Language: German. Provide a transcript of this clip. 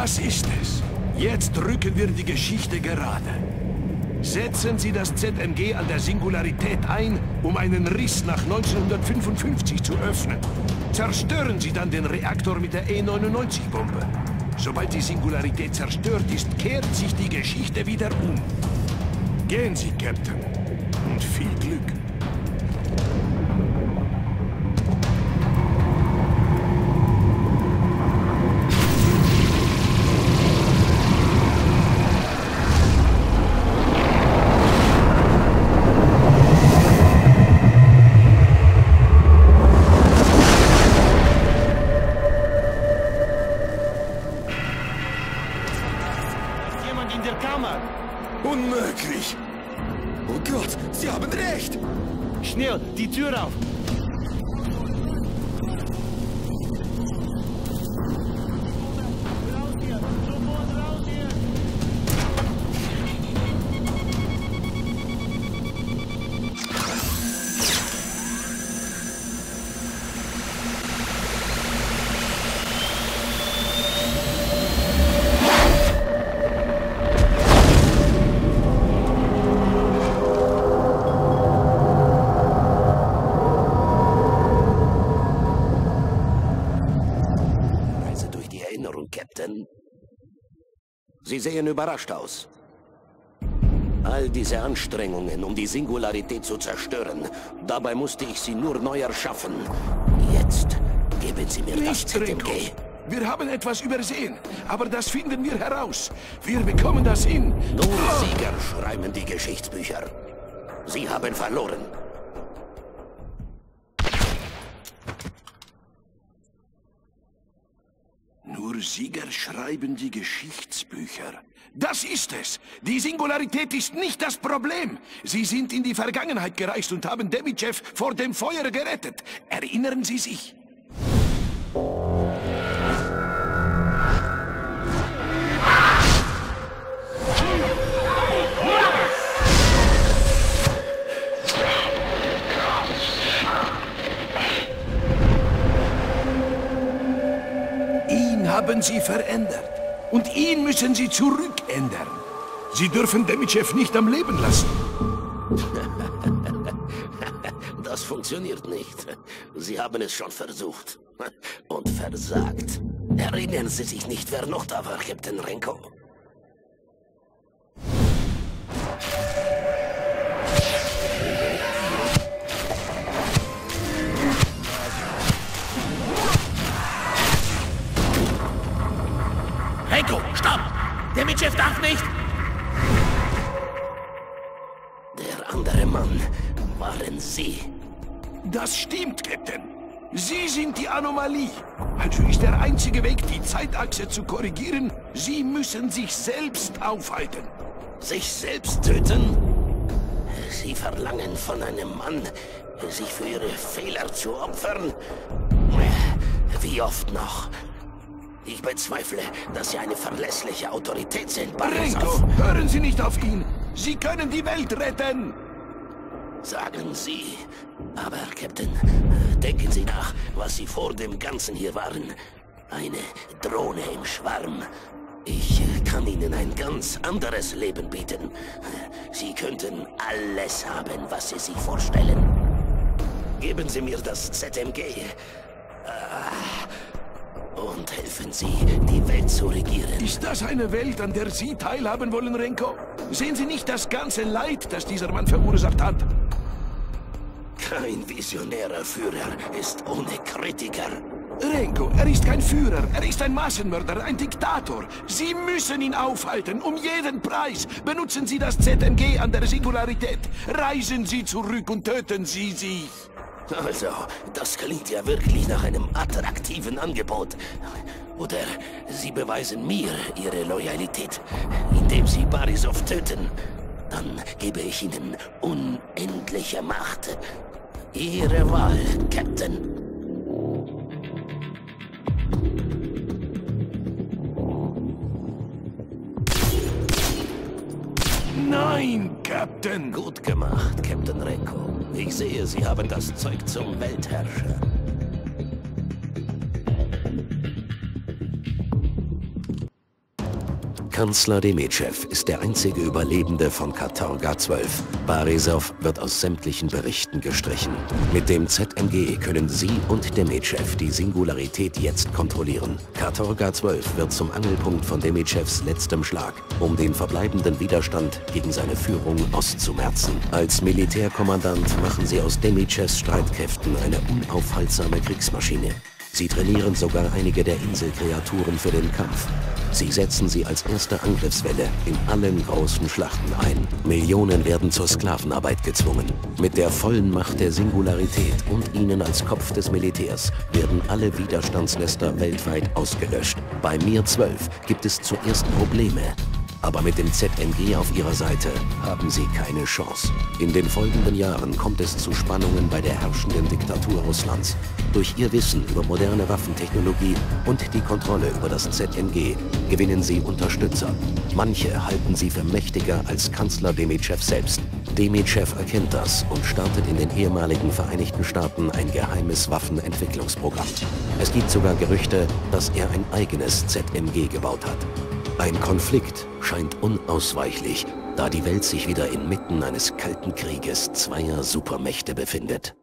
Das ist es. Jetzt rücken wir die Geschichte gerade. Setzen Sie das ZMG an der Singularität ein, um einen Riss nach 1955 zu öffnen. Zerstören Sie dann den Reaktor mit der E-99-Bombe. Sobald die Singularität zerstört ist, kehrt sich die Geschichte wieder um. Gehen Sie, Captain. Und viel Glück. Die Tür auf. Captain. Sie sehen überrascht aus. All diese Anstrengungen, um die Singularität zu zerstören, dabei musste ich sie nur neu erschaffen. Jetzt geben Sie mir das Nicht, Renko. ZMG. Wir haben etwas übersehen, aber das finden wir heraus. Wir bekommen das hin. Nur Sieger schreiben die Geschichtsbücher. Sie haben verloren. Sieger schreiben die Geschichtsbücher. Das ist es. Die Singularität ist nicht das Problem. Sie sind in die Vergangenheit gereist und haben Demichev vor dem Feuer gerettet. Erinnern Sie sich? Haben Sie verändert. Und ihn müssen Sie zurückändern. Sie dürfen Demichev nicht am Leben lassen. Das funktioniert nicht. Sie haben es schon versucht. Und versagt. Erinnern Sie sich nicht, wer noch da war, Captain Renko? Renko, Der Mitchef darf nicht! Der andere Mann waren Sie. Das stimmt, Captain. Sie sind die Anomalie. Also ist der einzige Weg, die Zeitachse zu korrigieren, Sie müssen sich selbst aufhalten. Sich selbst töten? Sie verlangen von einem Mann, sich für ihre Fehler zu opfern? Wie oft noch? Ich bezweifle, dass Sie eine verlässliche Autorität sind, Renko, Barisov. hören Sie nicht auf ihn. Sie können die Welt retten. Sagen Sie. Aber, Captain, denken Sie nach, was Sie vor dem Ganzen hier waren. Eine Drohne im Schwarm. Ich kann Ihnen ein ganz anderes Leben bieten. Sie könnten alles haben, was Sie sich vorstellen. Geben Sie mir das ZMG. Ah, Und helfen Sie, die Welt zu regieren. Ist das eine Welt, an der Sie teilhaben wollen, Renko? Sehen Sie nicht das ganze Leid, das dieser Mann verursacht hat? Kein visionärer Führer ist ohne Kritiker. Renko, er ist kein Führer, er ist ein Massenmörder, ein Diktator. Sie müssen ihn aufhalten, um jeden Preis. Benutzen Sie das ZMG an der Singularität. Reisen Sie zurück und töten Sie sich. Also, das klingt ja wirklich nach einem attraktiven Angebot. Oder Sie beweisen mir Ihre Loyalität, indem Sie Barisov töten. Dann gebe ich Ihnen unendliche Macht. Ihre Wahl, Captain. Nein, Captain. Gut gemacht, Captain Renko. Ich sehe, Sie haben das Zeug zum Weltherrscher. Kanzler Demetschew ist der einzige Überlebende von Katorga 12. Barisov wird aus sämtlichen Berichten gestrichen. Mit dem ZMG können Sie und Demetschew die Singularität jetzt kontrollieren. Katorga 12 wird zum Angelpunkt von Demetschews letztem Schlag, um den verbleibenden Widerstand gegen seine Führung auszumerzen. Als Militärkommandant machen Sie aus Demetschews Streitkräften eine unaufhaltsame Kriegsmaschine. Sie trainieren sogar einige der Inselkreaturen für den Kampf. Sie setzen sie als erste Angriffswelle in allen großen Schlachten ein. Millionen werden zur Sklavenarbeit gezwungen. Mit der vollen Macht der Singularität und ihnen als Kopf des Militärs werden alle Widerstandsnester weltweit ausgelöscht. Bei Mir 12 gibt es zuerst Probleme, aber mit dem ZMG auf ihrer Seite haben sie keine Chance. In den folgenden Jahren kommt es zu Spannungen bei der herrschenden Diktatur Russlands. Durch ihr Wissen über moderne Waffentechnologie und die Kontrolle über das ZMG gewinnen sie Unterstützer. Manche halten sie für mächtiger als Kanzler Demitschew selbst. Demitschew erkennt das und startet in den ehemaligen Vereinigten Staaten ein geheimes Waffenentwicklungsprogramm. Es gibt sogar Gerüchte, dass er ein eigenes ZMG gebaut hat. Ein Konflikt scheint unausweichlich, da die Welt sich wieder inmitten eines kalten Krieges zweier Supermächte befindet.